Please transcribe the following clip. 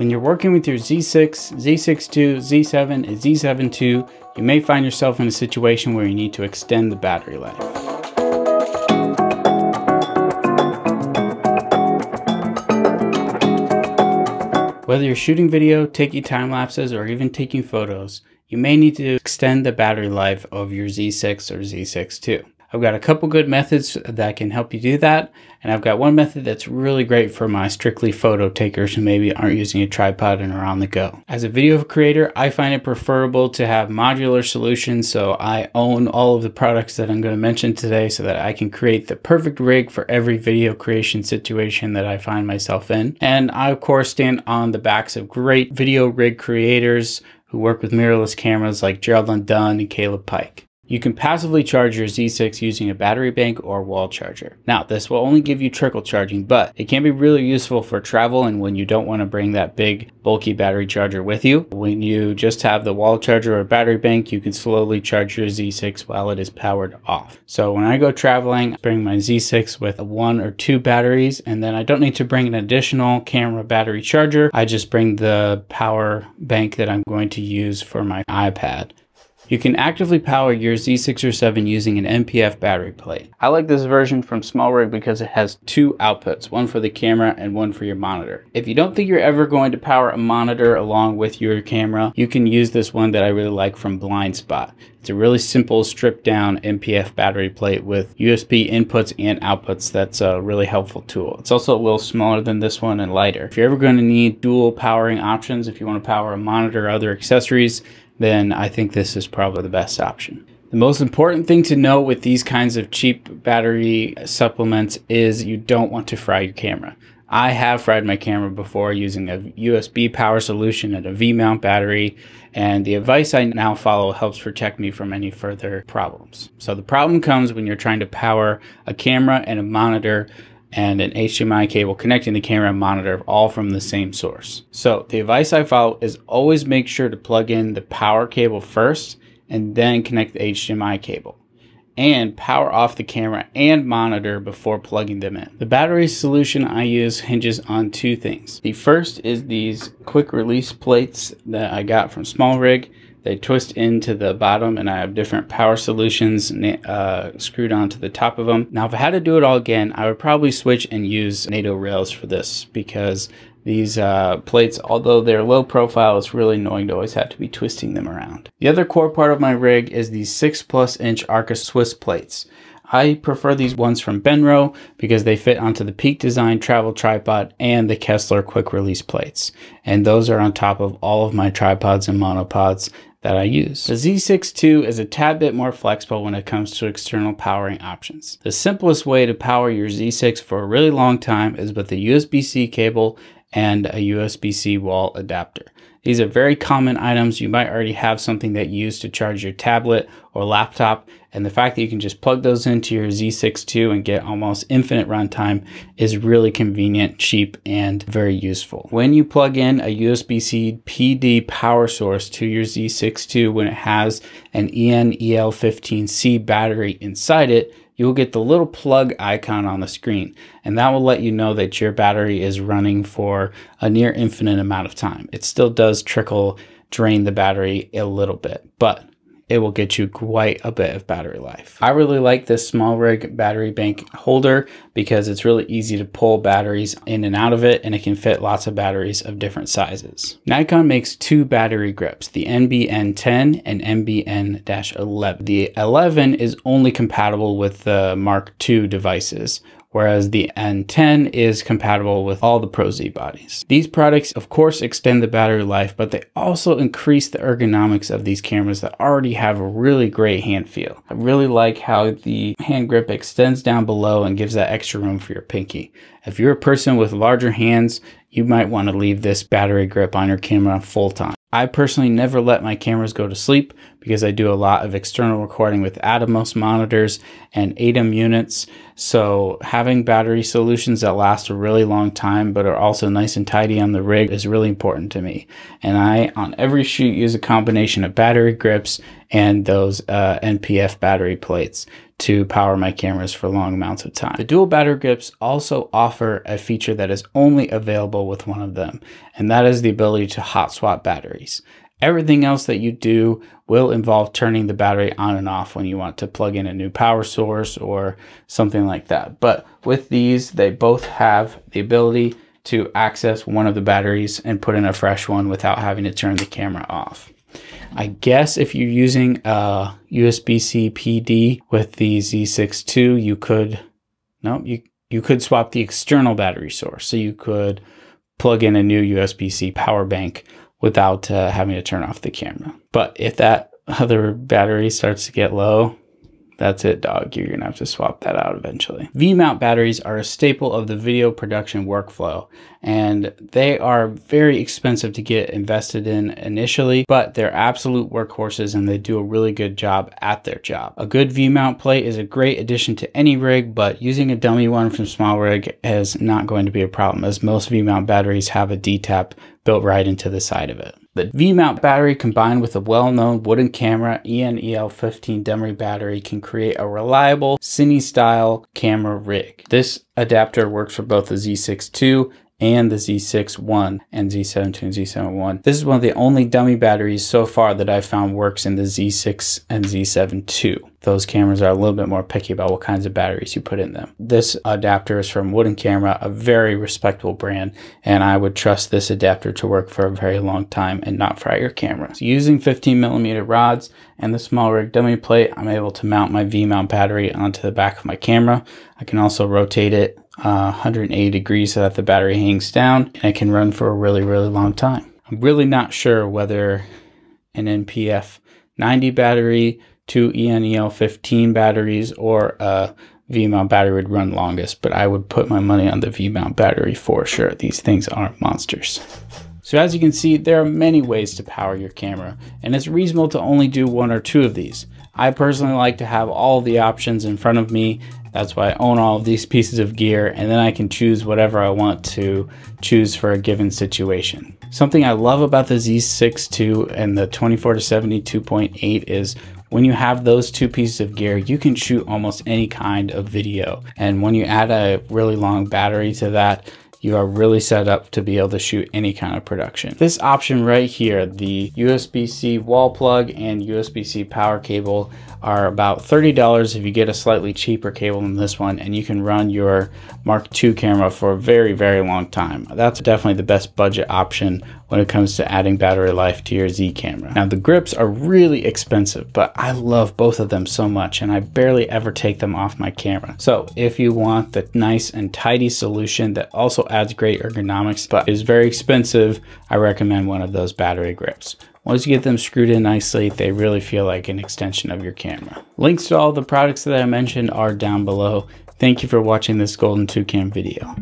When you're working with your Z6, Z6 II, Z7, and Z7 II, you may find yourself in a situation where you need to extend the battery life. Whether you're shooting video, taking time lapses, or even taking photos, you may need to extend the battery life of your Z6 or Z6 II. I've got a couple good methods that can help you do that. And I've got one method that's really great for my strictly photo takers who maybe aren't using a tripod and are on the go. As a video creator, I find it preferable to have modular solutions. So I own all of the products that I'm going to mention today so that I can create the perfect rig for every video creation situation that I find myself in. And I, of course, stand on the backs of great video rig creators who work with mirrorless cameras like Gerald Undone and Caleb Pike. You can passively charge your Z6 using a battery bank or wall charger. Now, this will only give you trickle charging, but it can be really useful for travel and when you don't want to bring that big, bulky battery charger with you. When you just have the wall charger or battery bank, you can slowly charge your Z6 while it is powered off. So when I go traveling, I bring my Z6 with one or two batteries, and then I don't need to bring an additional camera battery charger. I just bring the power bank that I'm going to use for my iPad. You can actively power your Z6 or 7 using an NP-F battery plate. I like this version from SmallRig because it has two outputs, one for the camera and one for your monitor. If you don't think you're ever going to power a monitor along with your camera, you can use this one that I really like from BlindSpot. It's a really simple stripped down NP-F battery plate with USB inputs and outputs that's a really helpful tool. It's also a little smaller than this one and lighter. If you're ever going to need dual powering options, if you want to power a monitor or other accessories, then I think this is probably the best option. The most important thing to know with these kinds of cheap battery supplements is you don't want to fry your camera. I have fried my camera before using a USB power solution and a V-mount battery, and the advice I now follow helps protect me from any further problems. So the problem comes when you're trying to power a camera and a monitor and an HDMI cable connecting the camera and monitor all from the same source. So the advice I follow is always make sure to plug in the power cable first and then connect the HDMI cable and power off the camera and monitor before plugging them in. The battery solution I use hinges on two things. The first is these quick release plates that I got from SmallRig they twist into the bottom and I have different power solutions uh, screwed onto the top of them. Now if I had to do it all again, I would probably switch and use NATO rails for this because these uh, plates, although they're low profile, it's really annoying to always have to be twisting them around. The other core part of my rig is these 6 plus inch Arca Swiss plates. I prefer these ones from Benro because they fit onto the Peak Design travel tripod and the Kessler quick release plates. And those are on top of all of my tripods and monopods that I use. The Z6 II is a tad bit more flexible when it comes to external powering options. The simplest way to power your Z6 for a really long time is with a USB-C cable and a USB-C wall adapter. These are very common items. You might already have something that you use to charge your tablet or laptop. And the fact that you can just plug those into your Z6 II and get almost infinite runtime is really convenient, cheap, and very useful. When you plug in a USB-C PD power source to your Z6 II when it has an EN-EL15c battery inside it, you'll get the little plug icon on the screen and that will let you know that your battery is running for a near infinite amount of time. It still does trickle drain the battery a little bit, but it will get you quite a bit of battery life. I really like this SmallRig battery bank holder because it's really easy to pull batteries in and out of it and it can fit lots of batteries of different sizes. Nikon makes two battery grips, the MB-N10 and MB-N11. The 11 is only compatible with the Mark II devices, whereas the N10 is compatible with all the Pro Z bodies. These products, of course, extend the battery life, but they also increase the ergonomics of these cameras that already have a really great hand feel. I really like how the hand grip extends down below and gives that extra room for your pinky. If you're a person with larger hands, you might want to leave this battery grip on your camera full time. I personally never let my cameras go to sleep because I do a lot of external recording with Atomos monitors and ATEM units. So having battery solutions that last a really long time but are also nice and tidy on the rig is really important to me. And I, on every shoot, use a combination of battery grips and those uh, NP-F battery plates to power my cameras for long amounts of time. The dual battery grips also offer a feature that is only available with one of them, and that is the ability to hot swap batteries. Everything else that you do will involve turning the battery on and off when you want to plug in a new power source or something like that. But with these, they both have the ability to access one of the batteries and put in a fresh one without having to turn the camera off. I guess if you're using a USB-C PD with the Z6 II, you could, no, you, you could swap the external battery source. So you could plug in a new USB-C power bank without uh, having to turn off the camera. But if that other battery starts to get low, that's it, dog. You're gonna have to swap that out eventually. V-mount batteries are a staple of the video production workflow, and they are very expensive to get invested in initially, but they're absolute workhorses and they do a really good job at their job. A good V-mount plate is a great addition to any rig, but using a dummy one from SmallRig is not going to be a problem as most V-mount batteries have a D-tap built right into the side of it. The V-mount battery combined with a well-known Wooden Camera EN-EL15 dummy battery can create a reliable cine-style camera rig. This adapter works for both the Z6 II and the Z6-1 and Z7 II and Z7-1. This is one of the only dummy batteries so far that I've found works in the Z6 and Z7 II. Those cameras are a little bit more picky about what kinds of batteries you put in them. This adapter is from Wooden Camera, a very respectable brand, and I would trust this adapter to work for a very long time and not fry your camera. So using 15 millimeter rods and the SmallRig dummy plate, I'm able to mount my V-mount battery onto the back of my camera. I can also rotate it uh, 180 degrees so that the battery hangs down and it can run for a really, really long time. I'm really not sure whether an NPF 90 battery, two EN-EL15 batteries, or a V-mount battery would run longest, but I would put my money on the V-mount battery for sure. These things are monsters. So as you can see, there are many ways to power your camera, and it's reasonable to only do one or two of these. I personally like to have all the options in front of me that's why I own all of these pieces of gear and then I can choose whatever I want to choose for a given situation. Something I love about the Z6 II and the 24 to 70 2.8 is when you have those two pieces of gear, you can shoot almost any kind of video. And when you add a really long battery to that, you are really set up to be able to shoot any kind of production. This option right here, the USB-C wall plug and USB-C power cable are about $30 if you get a slightly cheaper cable than this one and you can run your Mark II camera for a very, very long time. That's definitely the best budget option when it comes to adding battery life to your Z camera. Now the grips are really expensive, but I love both of them so much and I barely ever take them off my camera. So if you want the nice and tidy solution that also adds great ergonomics, but is very expensive, I recommend one of those battery grips. Once you get them screwed in nicely, they really feel like an extension of your camera. Links to all the products that I mentioned are down below. Thank you for watching this Golden Toucan video.